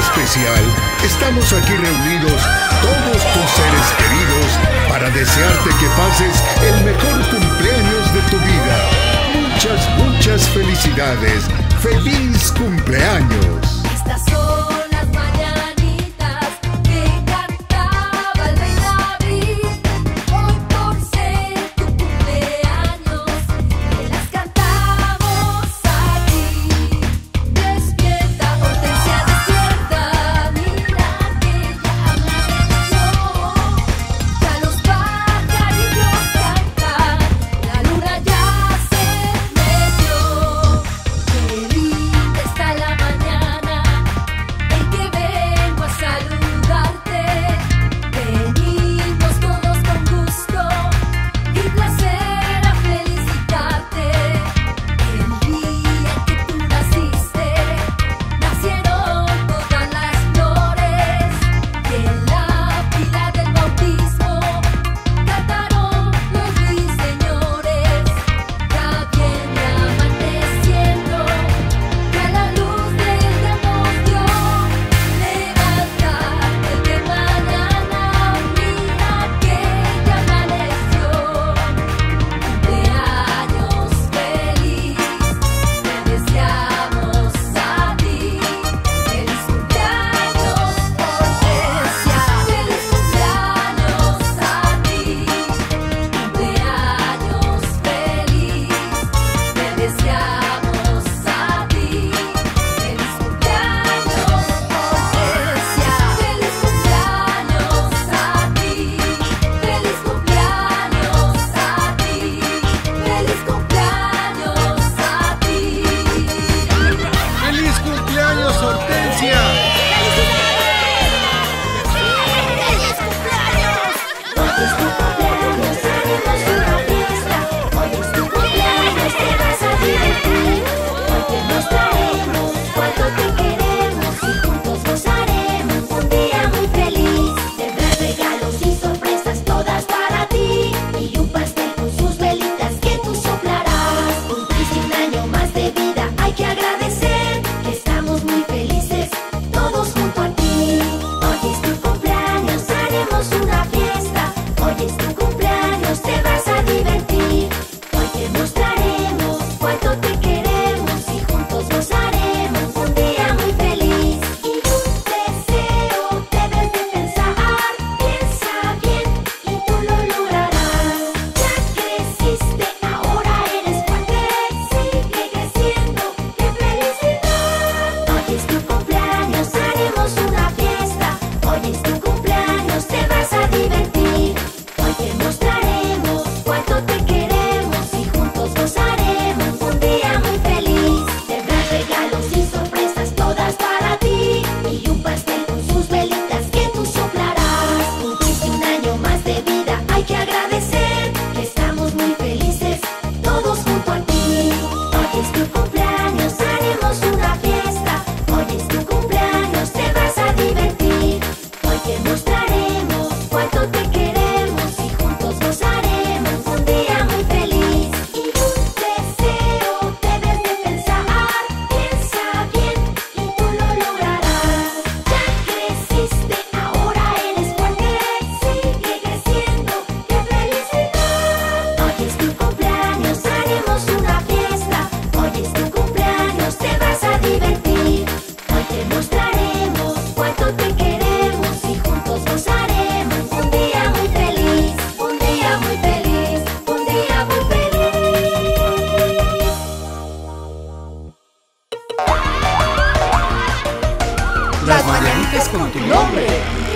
especial, estamos aquí reunidos todos tus seres queridos para desearte que pases el mejor cumpleaños de tu vida. Muchas, muchas felicidades. ¡Feliz cumpleaños! hay que. Las mañanitas con tu nombre.